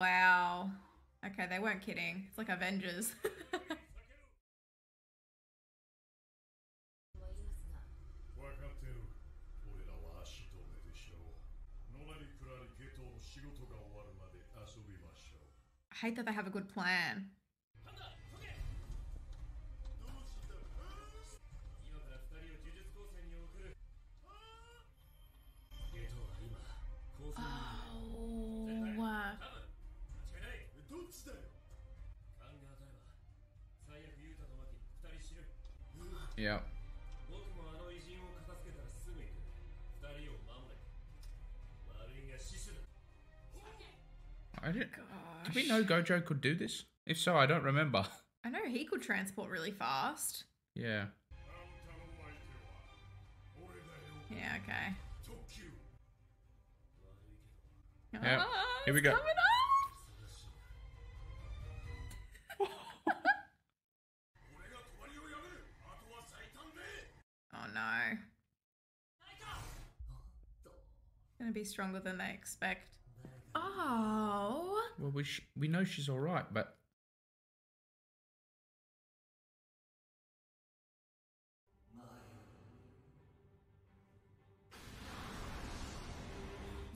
Wow. Okay, they weren't kidding. It's like Avengers. I hate that they have a good plan. I didn't. Gosh. Did we know Gojo could do this? If so, I don't remember. I know he could transport really fast. Yeah. Yeah, okay. Yeah. Here oh, we go. oh no. Gonna be stronger than they expect. Oh. Well, we sh- we know she's all right, but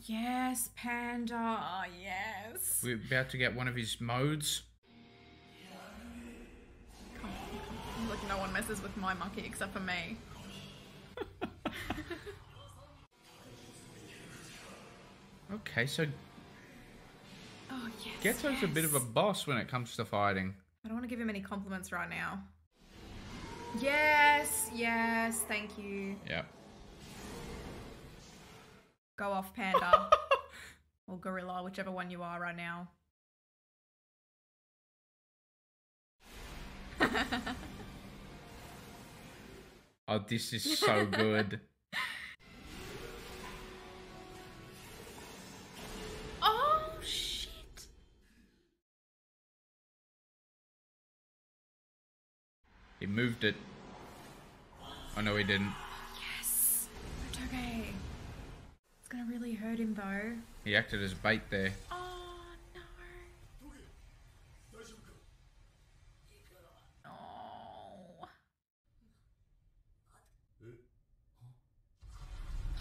Yes, Panda. Oh, yes. we're about to get one of his modes. Look, no one messes with my monkey except for me. Okay, so Oh, yes. Geto's a bit of a boss when it comes to fighting. I don't want to give him any compliments right now. Yes, yes, thank you. Yeah. Go off, Panda. or Gorilla, whichever one you are right now. Oh, this is so good. He moved it. Oh no, he didn't. Yes! It's okay. It's gonna really hurt him though. He acted as bait there. Oh no. Oh. Oh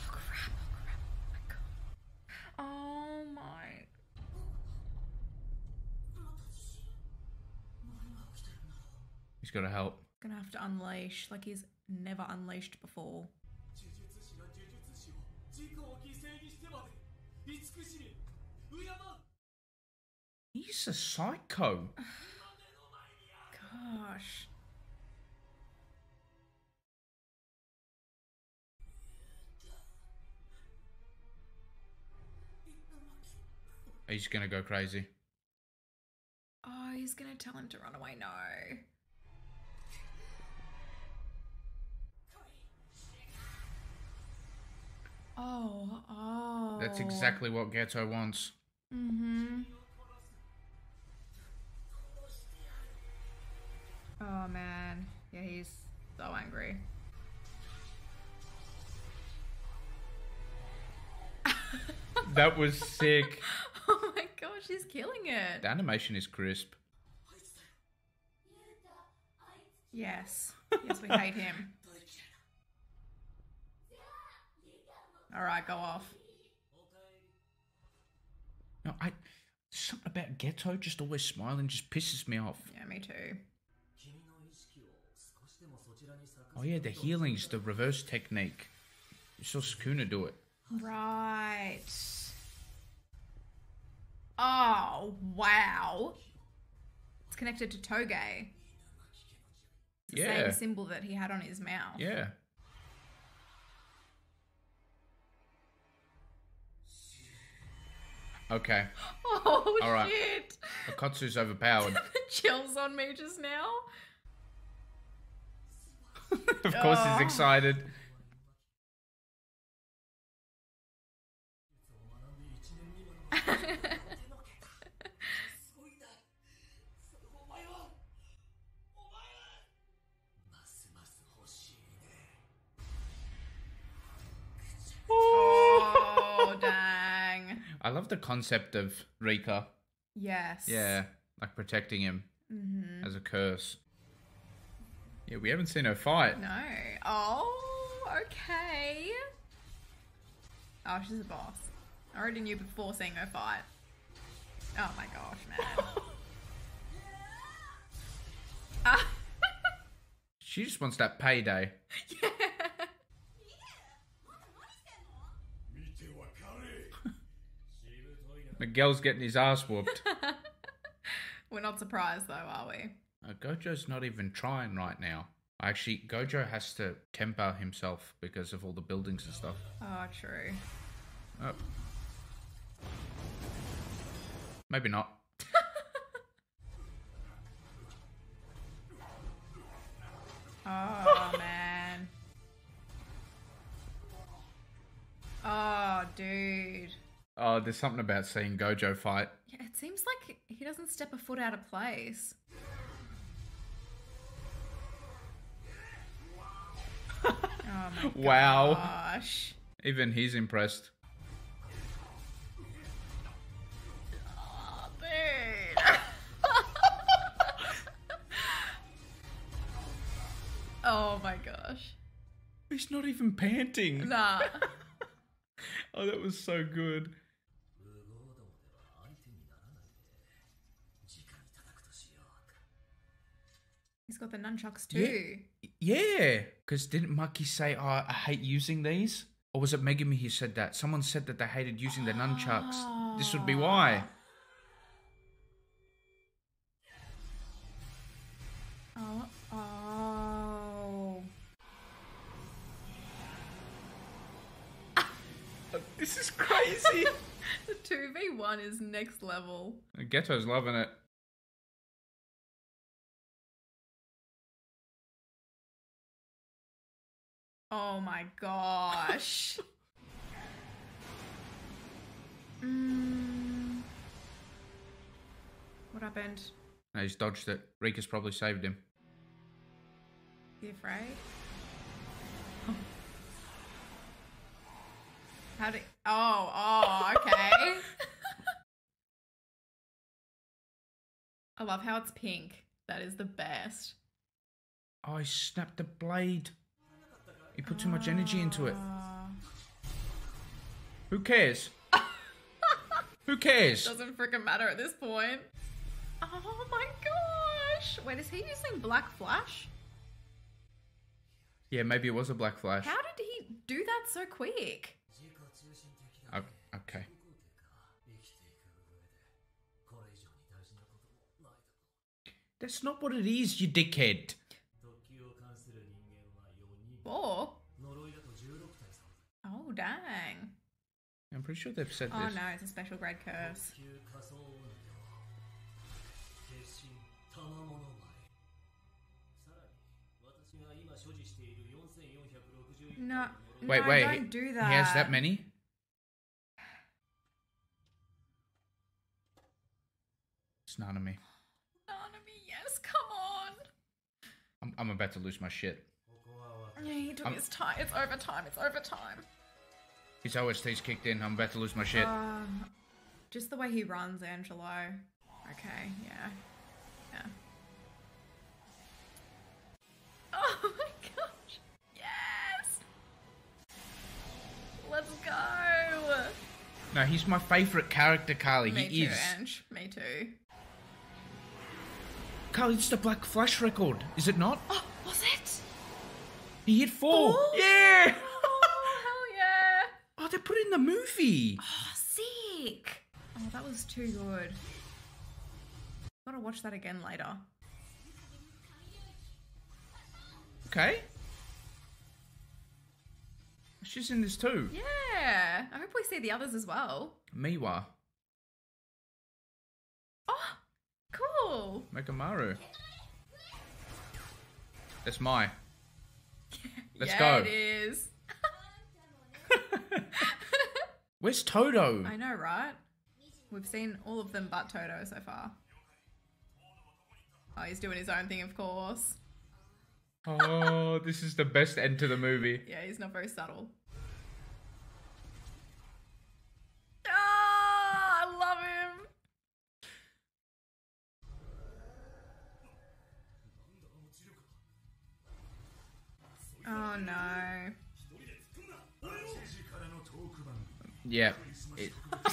crap, oh crap, oh my god. Oh my He's gotta help. Gonna have to unleash like he's never unleashed before. He's a psycho. Gosh. He's gonna go crazy. Oh, he's gonna tell him to run away. No. Oh, oh. That's exactly what Geto wants. Mm-hmm. Oh man, yeah, he's so angry. That was sick. Oh my gosh, he's killing it. The animation is crisp. Yes, yes, we hate him. All right, go off. No, I something about Geto just always smiling just pisses me off. Yeah, me too. Oh yeah, the healing's the reverse technique. You saw Sukuna do it. Right. Oh wow. It's connected to Toge. It's yeah. same symbol that he had on his mouth. Yeah. Okay. Oh All right. shit! Okkotsu's overpowered. Chills on me just now. of course Oh. he's excited. Love the concept of Rika. Yes. Yeah, like protecting him Mm-hmm. as a curse. Yeah, we haven't seen her fight. No. Oh, okay. Oh, she's a boss. I already knew before seeing her fight. Oh my gosh, man. ah. She just wants that payday. 見 Miguel's getting his ass whooped. We're not surprised though, are we? Uh, Gojo's not even trying right now. Actually, Gojo has to temper himself because of all the buildings and stuff. Oh, true. Oh. Maybe not. Oh, there's something about seeing Gojo fight. Yeah, it seems like he doesn't step a foot out of place. oh my Wow. gosh. Even he's impressed. Oh, oh my gosh. He's not even panting. Nah. Oh, that was so good. Got the nunchucks too. Yeah, because didn't Maki say, oh, I hate using these? Or was it Megumi who said that? Someone said that they hated using the nunchucks. This would be why. Oh. Oh. This is crazy. The 2v1 is next level. Geto's loving it. Oh my gosh. mm. What happened? No, he's dodged it. Rika's probably saved him. You afraid? How did? Oh, oh, okay. I love how it's pink. That is the best. Oh, he snapped the blade. You put too much energy into it. Who cares? Who cares? Doesn't freaking matter at this point. Oh my gosh! Wait, is he using Black Flash? Yeah, maybe it was a Black Flash. How did he do that so quick? Oh, okay. That's not what it is, you dickhead. Dang. I'm pretty sure they've said oh, this. Oh no, it's a special grade curse. No, wait, no, wait. Don't do that. He has that many? It's Nanami. Nanami, yes, come on. I'm, I'm about to lose my shit. Yeah, he took I'm, his time. It's overtime. It's overtime. His OST's kicked in. I'm about to lose my shit. Um, just the way he runs, Angelo. Okay, yeah, yeah. Oh my gosh! Yes! Let's go! No, he's my favorite character, Carlie. Me he too, is. Ange. Me too. Carlie, it's the Black Flash record, is it not? Oh, was it? He hit four. Four? Yeah. Oh, hell yeah! Oh, they put it in the movie. Oh, sick! Oh, that was too good. Gotta watch that again later. Okay. She's in this too. Yeah! I hope we see the others as well. Miwa, Oh, cool! Mechamaru. That's my. Let's yeah, go. it is. Where's Todo? I know, right? We've seen all of them but Todo so far. Oh, he's doing his own thing, of course. oh, this is the best end to the movie. Yeah, he's not very subtle. Ah, I love him. Oh no. Yeah. It,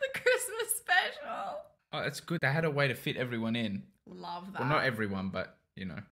The Christmas special. oh, that's good. They had a way to fit everyone in. Love that. Well, not everyone, but you know.